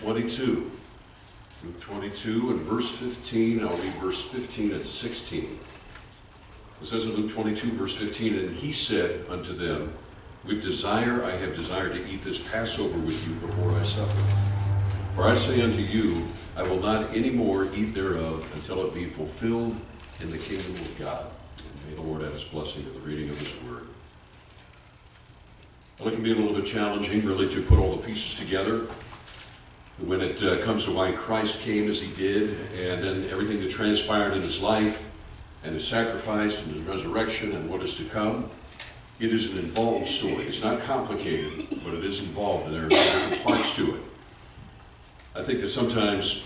22. Luke 22 and verse 15. I'll read verse 15 and 16. It says in Luke 22, verse 15, And he said unto them, With desire I have desired to eat this Passover with you before I suffer. For I say unto you, I will not any more eat thereof until it be fulfilled in the kingdom of God. And may the Lord add his blessing to the reading of his word. Well, it can be a little bit challenging, really, to put all the pieces together when it uh, comes to why Christ came as he did, and then everything that transpired in his life, and his sacrifice, and his resurrection, and what is to come. It is an involved story. It's not complicated, but it is involved, and there are different parts to it. I think that sometimes,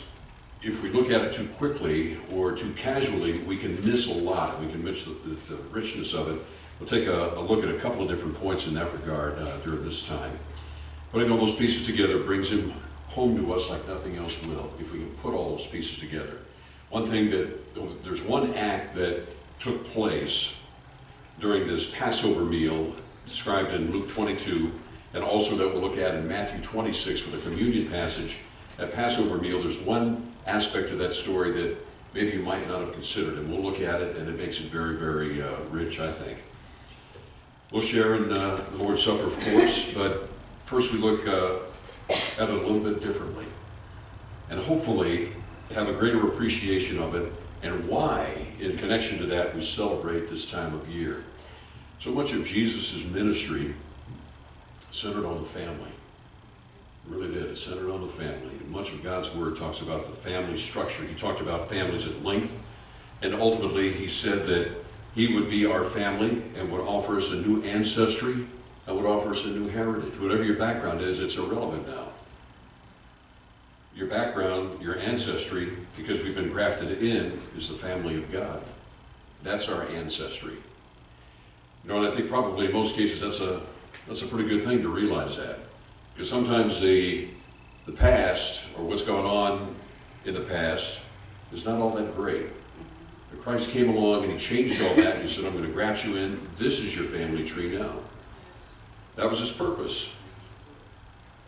if we look at it too quickly or too casually, we can miss a lot. We can miss the, the, the richness of it. We'll take a, a, look at a couple of different points in that regard uh, during this time. Putting all those pieces together brings him home to us like nothing else will, if we can put all those pieces together. One thing that, there's one act that took place during this Passover meal described in Luke 22, and also that we'll look at in Matthew 26 for the communion passage. At Passover meal, there's one aspect of that story that maybe you might not have considered, and we'll look at it, and it makes it very, very uh, rich, I think. We'll share in uh, the Lord's Supper, of course, but first we look uh, at it a little bit differently. And hopefully have a greater appreciation of it and why, in connection to that, we celebrate this time of year. So much of Jesus' ministry centered on the family. Really did. It centered on the family. And Much of God's Word talks about the family structure. He talked about families at length. And ultimately, he said that he would be our family and would offer us a new ancestry and would offer us a new heritage. Whatever your background is, it's irrelevant now. Your background, your ancestry, because we've been grafted in, is the family of God. That's our ancestry. You know, and I think probably in most cases that's a that's a pretty good thing to realize that. Because sometimes the the past or what's going on in the past is not all that great. But Christ came along and he changed all that. and He said, I'm going to graft you in. This is your family tree now. That was his purpose.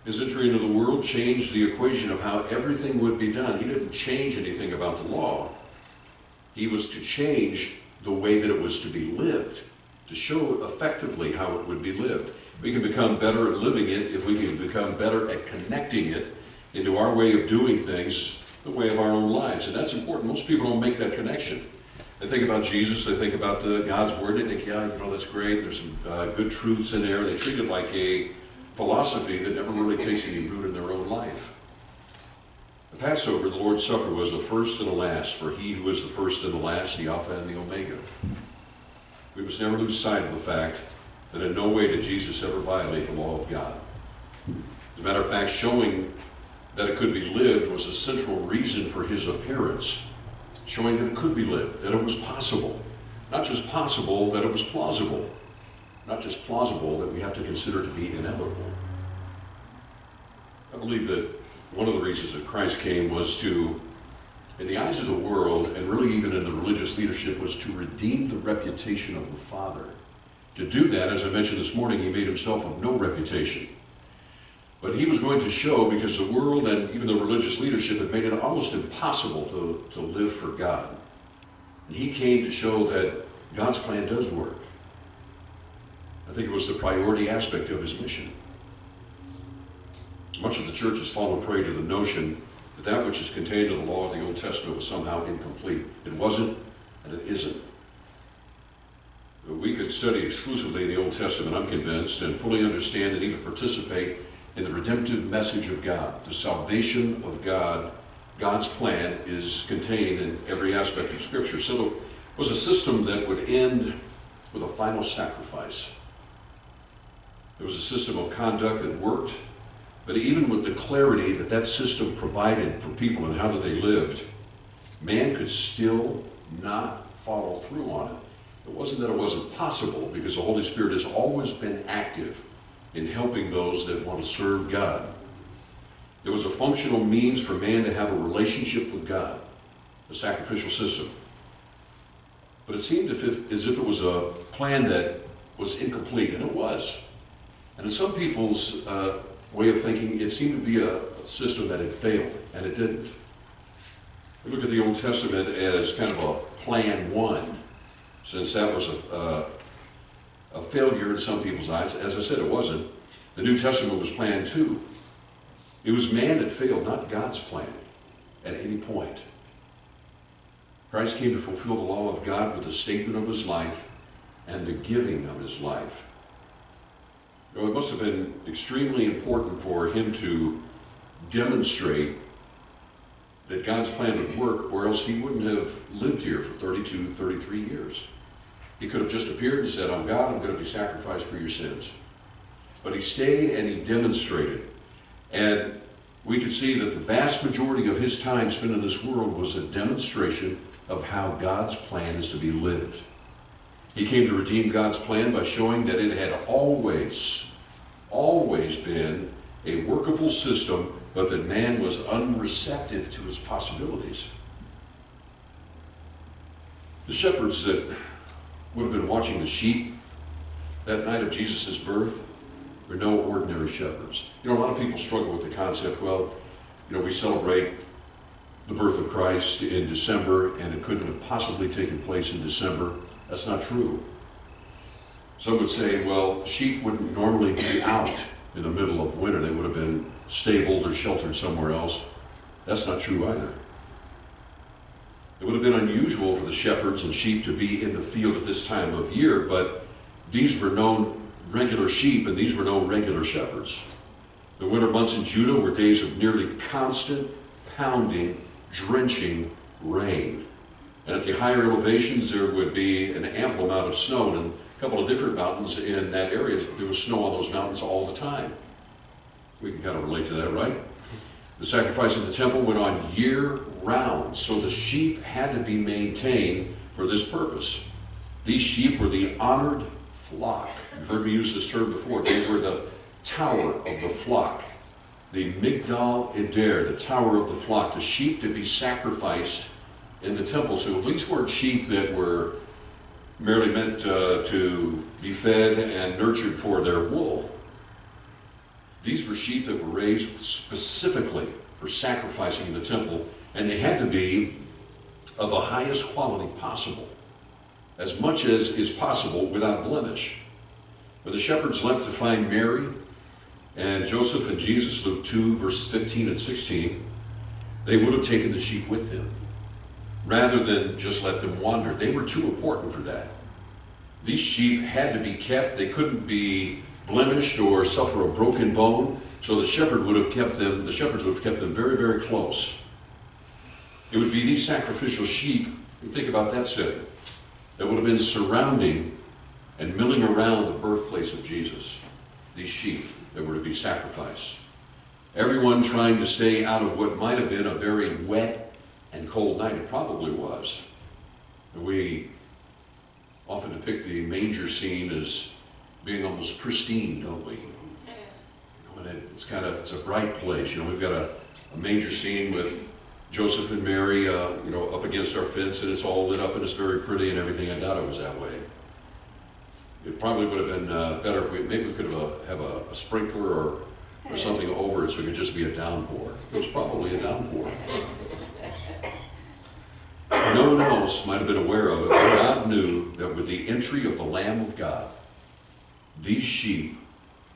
His entry into the world changed the equation of how everything would be done. He didn't change anything about the law. He was to change the way that it was to be lived, to show effectively how it would be lived. We can become better at living it if we can become better at connecting it into our way of doing things, the way of our own lives. And that's important. Most people don't make that connection. They think about Jesus, they think about the, God's Word, they think, yeah, you know, that's great, there's some uh, good truths in there. They treat it like a philosophy that never really takes any root in their own life. The Passover, the Lord's Supper, was the first and the last, for he who is the first and the last, the Alpha and the Omega. We must never lose sight of the fact that in no way did Jesus ever violate the law of God. As a matter of fact, showing that it could be lived was a central reason for his appearance showing that it could be lived, that it was possible. Not just possible, that it was plausible. Not just plausible, that we have to consider to be inevitable. I believe that one of the reasons that Christ came was to, in the eyes of the world, and really even in the religious leadership, was to redeem the reputation of the Father. To do that, as I mentioned this morning, he made himself of no reputation. But he was going to show, because the world and even the religious leadership had made it almost impossible to, to live for God. And he came to show that God's plan does work. I think it was the priority aspect of his mission. Much of the church has fallen prey to the notion that that which is contained in the law of the Old Testament was somehow incomplete. It wasn't, and it isn't. We could study exclusively the Old Testament, I'm convinced, and fully understand and even participate in the redemptive message of God. The salvation of God, God's plan, is contained in every aspect of Scripture. So it was a system that would end with a final sacrifice. It was a system of conduct that worked, but even with the clarity that that system provided for people and how that they lived, man could still not follow through on it. It wasn't that it wasn't possible, because the Holy Spirit has always been active in helping those that want to serve God. It was a functional means for man to have a relationship with God, a sacrificial system. But it seemed as if it was a plan that was incomplete, and it was. And in some people's uh, way of thinking, it seemed to be a, system that had failed, and it didn't. We look at the Old Testament as kind of a plan one, since that was a, uh, a failure in some people's eyes. As I said, it wasn't. The New Testament was plan two. It was man that failed, not God's plan at any point. Christ came to fulfill the law of God with the statement of his life and the giving of his life. Know, it must have been extremely important for him to demonstrate that God's plan would work, or else he wouldn't have lived here for 32, 33 years. He could have just appeared and said, I'm God, I'm going to be sacrificed for your sins. But he stayed and he demonstrated. And we can see that the vast majority of his time spent in this world was a demonstration of how God's plan is to be lived. He came to redeem God's plan by showing that it had always, always been a workable system, but that man was unreceptive to its possibilities. The shepherds that would have been watching the sheep that night of Jesus' birth were no ordinary shepherds. You know, a lot of people struggle with the concept, well, you know, we celebrate the birth of Christ in December, and it couldn't have possibly taken place in December. That's not true. Some would say, well, sheep wouldn't normally be out in the middle of winter. They would have been stabled or sheltered somewhere else. That's not true either. It would have been unusual for the shepherds and sheep to be in the field at this time of year, but these were known regular sheep and these were known regular shepherds. The winter months in Judah were days of nearly constant, pounding, drenching rain. And at the higher elevations, there would be an ample amount of snow. And a couple of different mountains in that area, there was snow on those mountains all the time. We can kind of relate to that, right? The sacrifice in the temple went on year round, so the sheep had to be maintained for this purpose. These sheep were the honored flock. You've heard me use this term before. They were the tower of the flock. The Migdal Eder, the tower of the flock, the sheep to be sacrificed in the temple. So these weren't sheep that were merely meant uh, to be fed and nurtured for their wool. These were sheep that were raised specifically for sacrificing in the temple, and they had to be of the highest quality possible, as much as is possible without blemish. When the shepherds left to find Mary and Joseph and Jesus, Luke 2, verses 15 and 16, they would have taken the sheep with them rather than just let them wander. They were too important for that. These sheep had to be kept. They couldn't be blemished or suffer a broken bone. So the shepherd would have kept them, the shepherds would have kept them very, very close. It would be these sacrificial sheep, think about that setting, that would have been surrounding and milling around the birthplace of Jesus. These sheep that were to be sacrificed. Everyone trying to stay out of what might have been a very wet and cold night. It probably was. We often depict the manger scene as being almost pristine, don't we? You know, and it's kind of it's a bright place. You know, we've got a, a manger scene with Joseph and Mary, uh, you know, up against our fence, and it's all lit up and it's very pretty and everything. I doubt it was that way. It probably would have been uh, better if we maybe we could have a, have a, a sprinkler or or something over it so it could just be a downpour. It was probably a downpour. No one else might have been aware of it, but God knew that with the entry of the Lamb of God, these sheep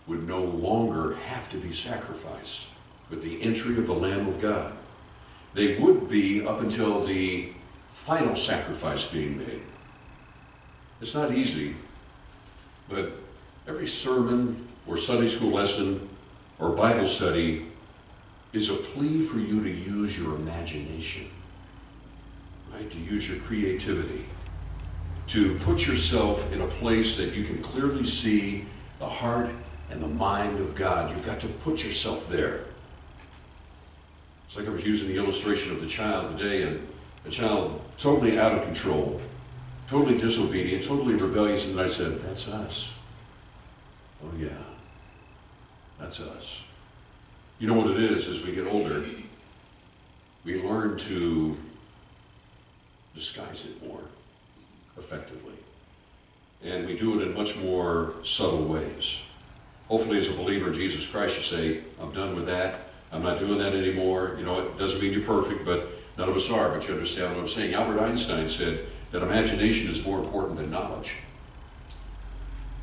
would no longer have to be sacrificed with the entry of the Lamb of God. They would be up until the final sacrifice being made. It's not easy, but every sermon or Sunday school lesson or Bible study is a plea for you to use your imagination, right? To use your creativity, to put yourself in a place that you can clearly see the heart and the mind of God. You've got to put yourself there. It's like I was using the illustration of the child today, and the child totally out of control, totally disobedient, totally rebellious, and I said, That's us. Oh, yeah. That's us. You know what it is as we get older? We learn to disguise it more effectively. And we do it in much more subtle ways. Hopefully, as a believer in Jesus Christ, you say, I'm done with that. I'm not doing that anymore. You know, it doesn't mean you're perfect, but none of us are, but you understand what I'm saying. Albert Einstein said that imagination is more important than knowledge.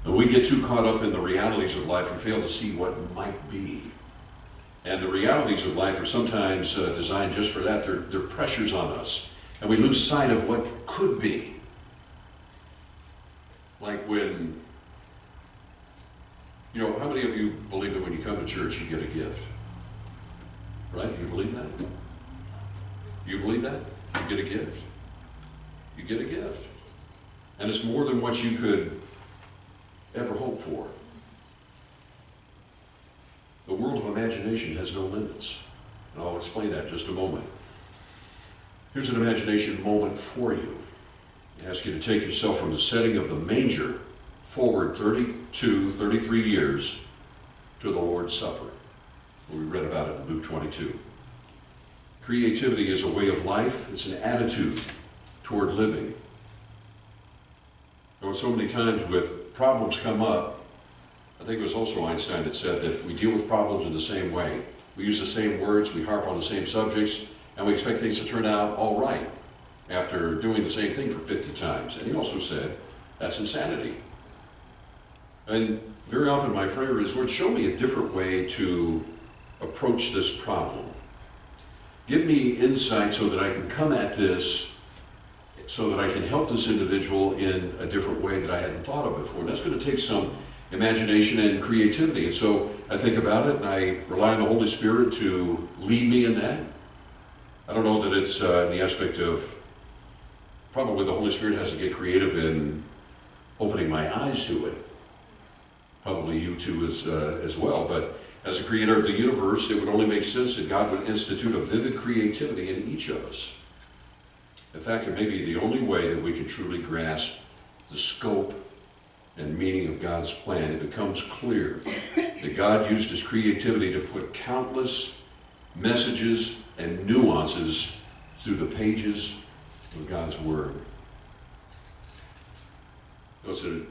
And we get too caught up in the realities of life and fail to see what might be. And the realities of life are sometimes uh, designed just for that. They're, they're pressures on us. And we lose sight of what could be. Like when, you know, how many of you believe that when you come to church you get a gift? Right? You believe that? You believe that? You get a gift. You get a gift. And it's more than what you could ever hope for. The world of imagination has no limits. And I'll explain that in just a moment. Here's an imagination moment for you. I ask you to take yourself from the setting of the manger forward 32, 33 years to the Lord's Supper. We read about it in Luke 22. Creativity is a way of life, it's an attitude toward living. You know, so many times with problems come up, I think it was also Einstein that said that we deal with problems in the same way. We use the same words, we harp on the same subjects, and we expect things to turn out all right after doing the same thing for 50 times. And he also said, that's insanity. And very often my prayer is, Lord, show me a different way to approach this problem. Give me insight so that I can come at this so that I can help this individual in a different way that I hadn't thought of before. And that's going to take some imagination and creativity. And so I think about it and I rely on the Holy Spirit to lead me in that. I don't know that it's uh, in the aspect of probably the Holy Spirit has to get creative in opening my eyes to it. Probably you too as, uh, as well. But as a creator of the universe, it would only make sense that God would institute a vivid creativity in each of us. In fact, it may be the only way that we can truly grasp the scope and meaning of God's plan. It becomes clear that God used his creativity to put countless messages and nuances through the pages of God's Word. That's an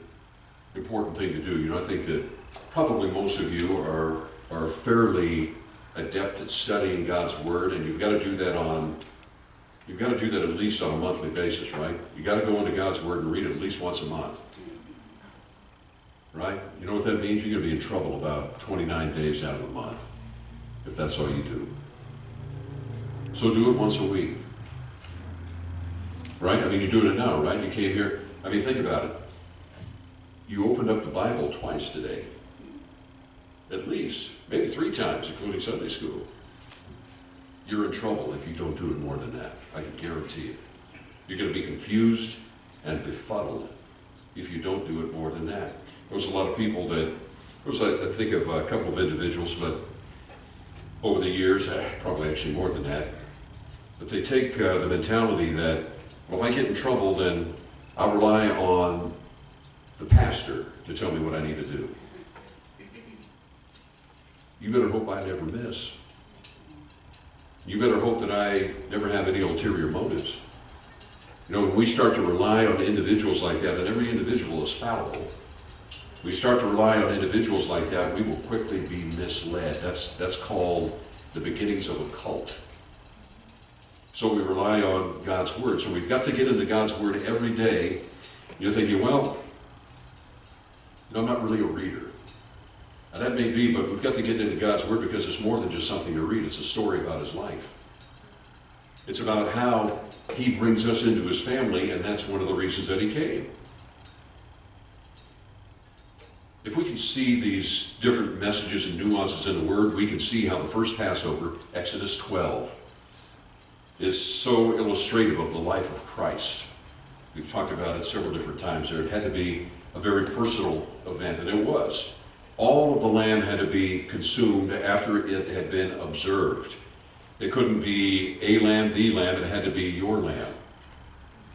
important thing to do. You know, I think that probably most of you are, are fairly adept at studying God's Word, and you've got to do that on You've got to do that at least on a monthly basis, right? You've got to go into God's Word and read it at least once a month. Right? You know what that means? You're going to be in trouble about 29 days out of the month, if that's all you do. So do it once a week. Right? I mean, you're doing it now, right? You came here. I mean, think about it. You opened up the Bible twice today. At least. Maybe three times, including Sunday school. You're in trouble if you don't do it more than that. I can guarantee it. You're going to be confused and befuddled if you don't do it more than that. There's a lot of people that, there was, I think of a couple of individuals, but over the years, eh, probably actually more than that, but they take uh, the mentality that, well, if I get in trouble, then I'll rely on the pastor to tell me what I need to do. You better hope I never miss. You better hope that I never have any ulterior motives. You know, when we start to rely on individuals like that, and every individual is fallible, we start to rely on individuals like that, we will quickly be misled. That's, that's called the beginnings of a cult. So we rely on God's Word. So we've got to get into God's Word every day. You're thinking, well, know, I'm not really a reader. Now, that may be, but we've got to get into God's Word because it's more than just something to read. It's a story about His life. It's about how He brings us into His family, and that's one of the reasons that He came. If we can see these different messages and nuances in the Word, we can see how the first Passover, Exodus 12, is so illustrative of the life of Christ. We've talked about it several different times there. It had to be a very personal event, and it was. All of the lamb had to be consumed after it had been observed. It couldn't be a lamb, the lamb, it had to be your lamb.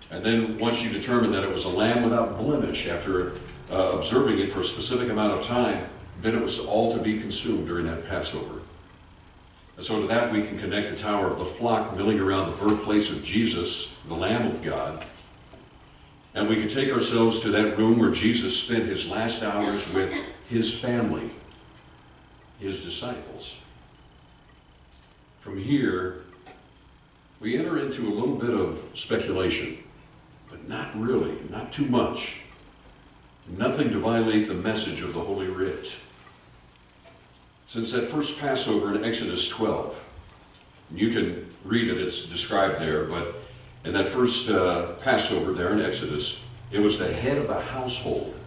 And then once you determined that it was a lamb without blemish, after uh, observing it for a specific amount of time, then it was all to be consumed during that Passover. And so to that we can connect the tower of the flock milling around the birthplace of Jesus, the Lamb of God. And we can take ourselves to that room where Jesus spent his last hours with his family, his disciples. from here, we enter into a little bit of speculation, but not really, not too much. Nothing to violate the message of the Holy Writ. Since that first Passover in Exodus 12, you can read it, it's described there, but in that first uh, Passover there in Exodus, it was the head of a household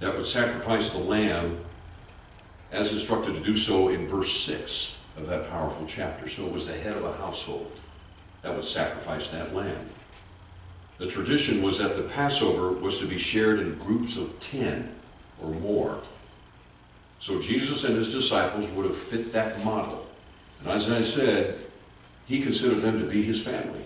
that would sacrifice the lamb as instructed to do so in verse 6 of that powerful chapter. So it was the head of a household that would sacrifice that lamb. The tradition was that the Passover was to be shared in groups of 10 or more. So Jesus and his disciples would have fit that model. And as I said, he considered them to be his family.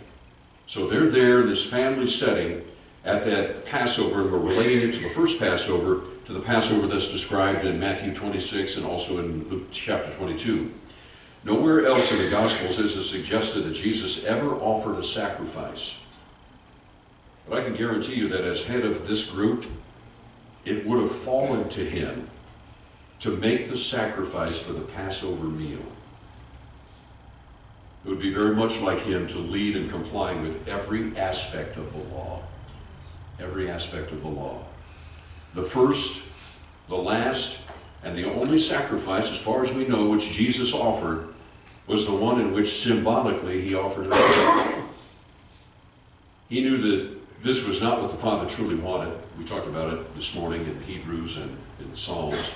So they're there in this family setting at that Passover, and we're relating it to the first Passover, to the Passover that's described in Matthew 26 and also in Luke chapter 22. Nowhere else in the Gospels is it suggested that Jesus ever offered a sacrifice. But I can guarantee you that as head of this group, it would have fallen to him to make the sacrifice for the Passover meal. It would be very much like him to lead in complying with every aspect of the law. Every aspect of the law. The first, the last, and the only sacrifice, as far as we know, which Jesus offered, was the one in which symbolically he offered himself. He knew that this was not what the Father truly wanted. We talked about it this morning in Hebrews and in Psalms.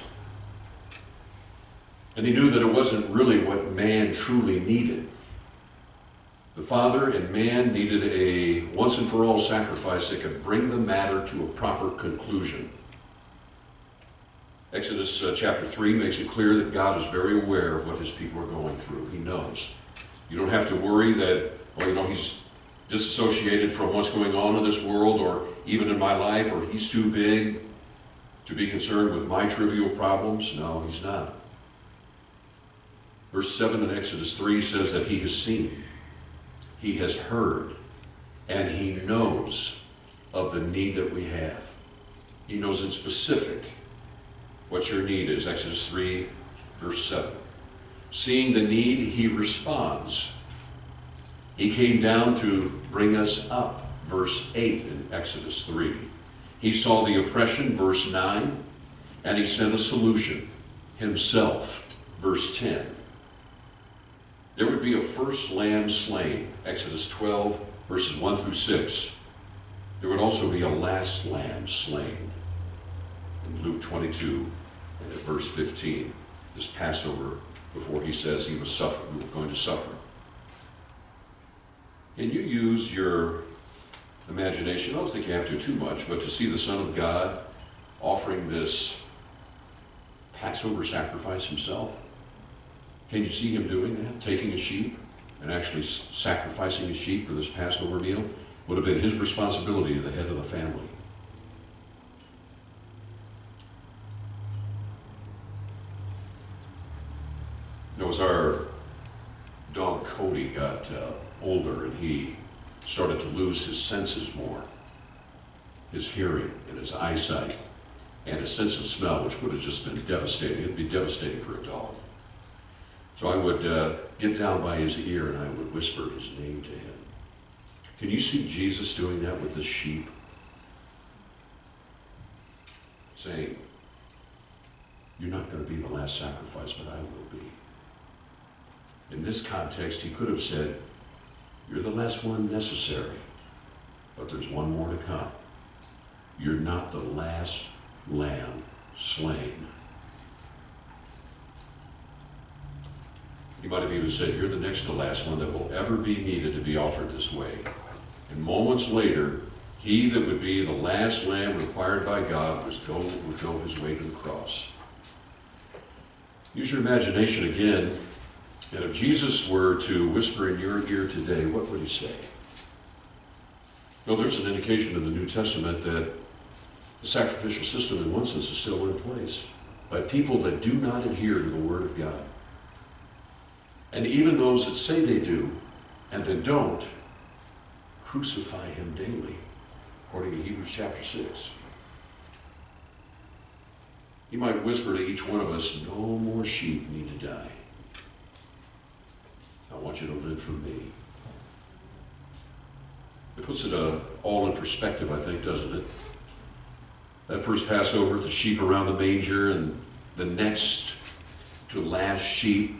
And he knew that it wasn't really what man truly needed. The Father and man needed a once and for all sacrifice that could bring the matter to a proper conclusion. Exodus uh, chapter 3 makes it clear that God is very aware of what his people are going through. He knows. You don't have to worry that, well, you know, he's disassociated from what's going on in this world or even in my life, or he's too big to be concerned with my trivial problems. No, he's not. Verse 7 in Exodus 3 says that he has seen he has heard, and he knows of the need that we have. He knows in specific what your need is. Exodus 3, verse 7. Seeing the need, he responds. He came down to bring us up, verse 8 in Exodus 3. He saw the oppression, verse 9, and he sent a solution, himself, verse 10. There would be a first lamb slain, Exodus 12, verses 1 through 6. There would also be a last lamb slain in Luke 22 and at verse 15, this Passover before he says he was suffer, we were going to suffer. And you use your imagination? I don't think you have to too much, but to see the Son of God offering this Passover sacrifice himself? Can you see him doing that? Taking a sheep and actually sacrificing a sheep for this Passover meal would have been his responsibility to the head of the family. You know, as our dog Cody got uh, older and he started to lose his senses more, his hearing and his eyesight and his sense of smell, which would have just been devastating. It'd be devastating for a dog. So I would uh, get down by his ear and I would whisper his name to him. Can you see Jesus doing that with the sheep? Saying, You're not going to be the last sacrifice, but I will be. In this context, he could have said, You're the last one necessary, but there's one more to come. You're not the last lamb slain. He might have even said, You're the next to last one that will ever be needed to be offered this way. And moments later, he that would be the last lamb required by God was go, would go his way to the cross. Use your imagination again, and if Jesus were to whisper in your ear today, what would he say? Well, there's an indication in the New Testament that the sacrificial system, in one sense, is still in place by people that do not adhere to the Word of God. And even those that say they do and then don't, crucify him daily, according to Hebrews chapter 6. He might whisper to each one of us, no more sheep need to die. I want you to live for me. It puts it uh, all in perspective, I think, doesn't it? That first Passover, the sheep around the manger, and the next to last sheep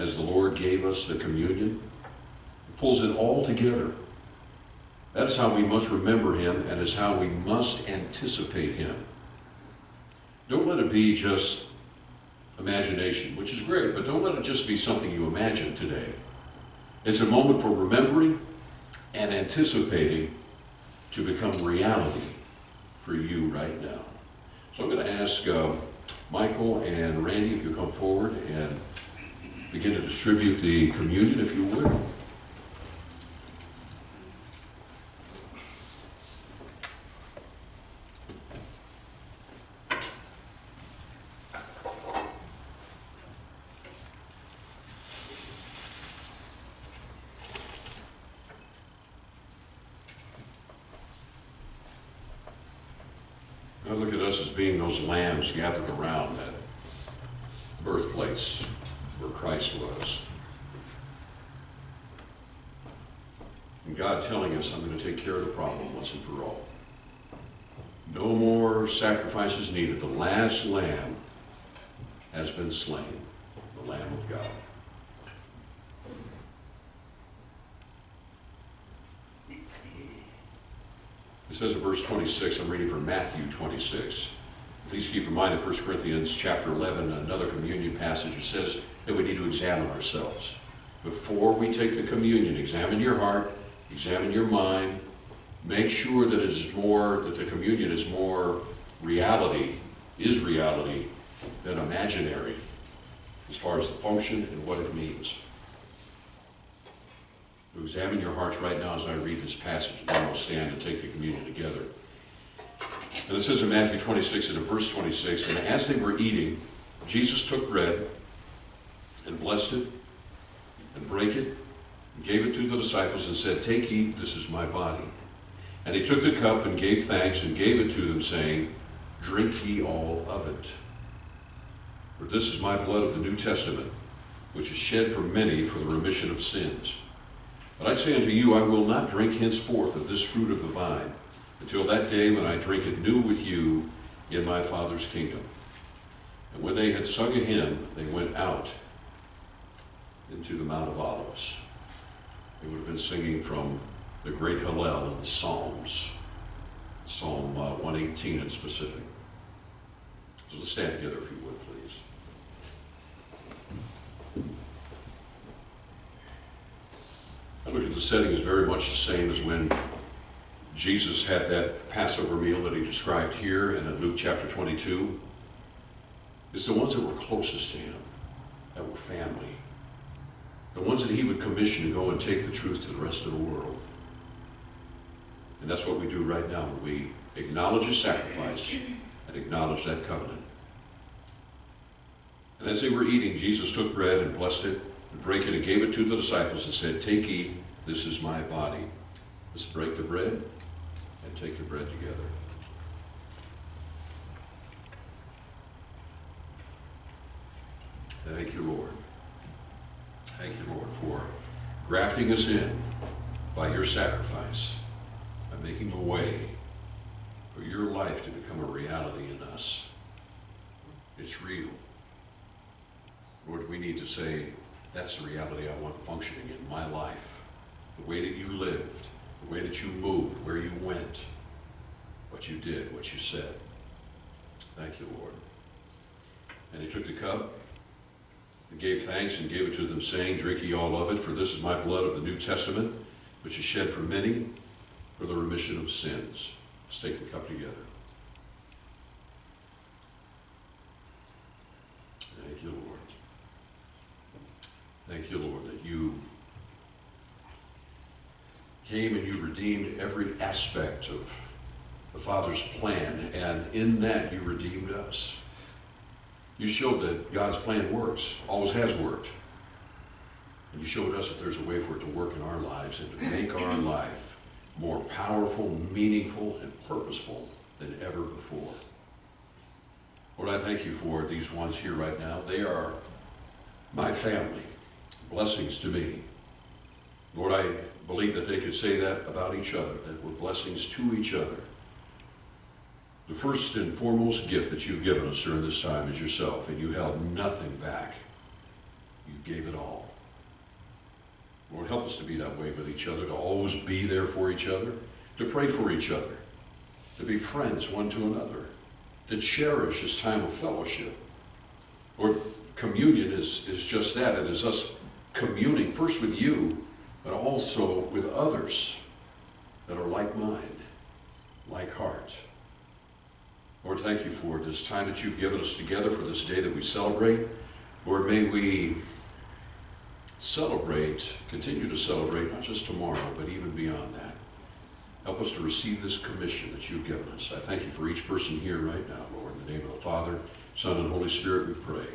as the Lord gave us the communion. It pulls it all together. That is how we must remember him, and is how we must anticipate him. Don't let it be just imagination, which is great, but don't let it just be something you imagine today. It's a moment for remembering and anticipating to become reality for you right now. So I'm going to ask uh, Michael and Randy if you come forward and begin to distribute the communion, if you would. I look at us as being those lambs gathered around that birthplace where Christ was. And God telling us, I'm going to take care of the problem once and for all. No more sacrifices needed. The last lamb has been slain, the Lamb of God. It says in verse 26, I'm reading from Matthew 26. Please keep in mind in 1 Corinthians chapter 11, another communion passage, it says that we need to examine ourselves. Before we take the communion, examine your heart, examine your mind, make sure that it is more, that the communion is more reality, is reality, than imaginary, as far as the function and what it means. To examine your hearts right now as I read this passage, and then we'll stand and take the communion together. And it says in Matthew 26 and in verse 26, And as they were eating, Jesus took bread and blessed it and brake it and gave it to the disciples and said, Take, eat, this is my body. And he took the cup and gave thanks and gave it to them, saying, Drink ye all of it. For this is my blood of the New Testament, which is shed for many for the remission of sins. But I say unto you, I will not drink henceforth of this fruit of the vine, until that day when I drink it new with you in my Father's kingdom. And when they had sung a hymn, they went out into the Mount of Olives. They would have been singing from the great Hallel in the Psalms, Psalm uh, 118 in specific. So let's stand together if you would, please. I look at the setting as very much the same as when Jesus had that Passover meal that he described here in Luke chapter 22. It's the ones that were closest to him, that were family, the ones that he would commission to go and take the truth to the rest of the world. And that's what we do right now we acknowledge his sacrifice and acknowledge that covenant. And as they were eating, Jesus took bread and blessed it and brake it and gave it to the disciples and said, Take, eat, this is my body. Let's break the bread and take the bread together. Thank you, Lord. Thank you, Lord, for grafting us in by your sacrifice, by making a way for your life to become a reality in us. It's real. Lord, we need to say, that's the reality I want functioning in my life. The way that you lived, the way that you moved, where you went, what you did, what you said. Thank you, Lord. And he took the cup and gave thanks and gave it to them, saying, Drink ye all of it, for this is my blood of the New Testament, which is shed for many for the remission of sins. Let's take the cup together. Thank you, Lord. Thank you, Lord, that you came and you redeemed every aspect of the Father's plan, and in that you redeemed us. You showed that God's plan works, always has worked. And you showed us that there's a way for it to work in our lives and to make our life more powerful, meaningful, and purposeful than ever before. Lord, I thank you for these ones here right now. They are my family. blessings to me. Lord, I believe that they could say that about each other, that we're blessings to each other. The first and foremost gift that you've given us during this time is yourself, and you held nothing back. You gave it all. Lord, help us to be that way with each other, to always be there for each other, to pray for each other, to be friends one to another, to cherish this time of fellowship. Lord, communion is, is just that. It is us communing first with you, but also with others that are like mind, like heart. Lord, thank you for this time that you've given us together for this day that we celebrate. Lord, may we celebrate, continue to celebrate, not just tomorrow, but even beyond that. Help us to receive this commission that you've given us. I thank you for each person here right now, Lord. In the name of the Father, Son, and Holy Spirit, we pray.